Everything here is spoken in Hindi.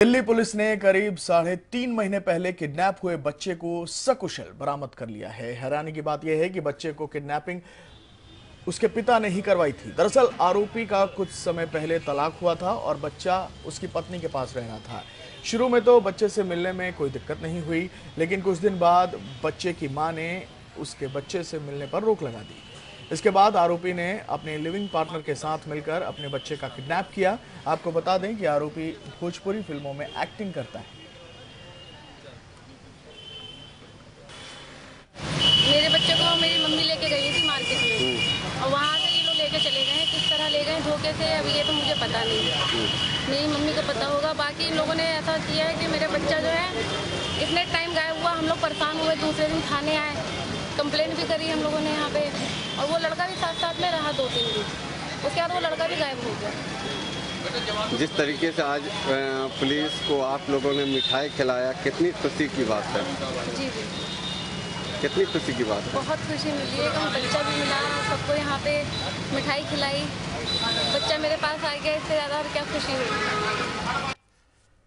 दिल्ली पुलिस ने करीब साढ़े तीन महीने पहले किडनैप हुए बच्चे को सकुशल बरामद कर लिया है। हैरानी की बात यह है कि बच्चे को किडनैपिंग उसके पिता ने ही करवाई थी। दरअसल आरोपी का कुछ समय पहले तलाक हुआ था और बच्चा उसकी पत्नी के पास रहना था। शुरू में तो बच्चे से मिलने में कोई दिक्कत नहीं हुई, लेकिन कुछ दिन बाद बच्चे की माँ ने उसके बच्चे से मिलने पर रोक लगा दी। इसके बाद आरोपी ने अपने लिविंग पार्टनर के साथ मिलकर अपने बच्चे का किडनैप किया। आपको बता दें कि आरोपी भोजपुरी फ़िल्मों में एक्टिंग करता है। मेरे बच्चे को मेरी मम्मी लेके गई थी मार्केट में। और वहाँ से ये लोग लेके चले गए किस तरह ले गए धोखे से अभी ये तो मुझे पता नहीं। मेरी मम्मी को पता होगा। बाकी इन लोगों ने ऐसा किया है कि मेरा बच्चा जो है इतने टाइम गायब हुआ हम लोग परेशान हुए दूसरे दिन थाने आए। कंप्लेन भी करी हम लोगों ने यहाँ पे और वो लड़का भी साथ साथ में रहा दो तीन दिन। उसके बाद वो लड़का भी गायब हो गया। जिस तरीके से आज पुलिस को आप लोगों ने मिठाई खिलाया कितनी खुशी की बात है। जी जी। कितनी खुशी की बात है। बहुत खुशी मिली है कि बच्चा भी मिला सबको यहाँ पे मिठाई खिलाई। बच्चा मेरे पास आ गया इससे ज़्यादा और क्या खुशी हुई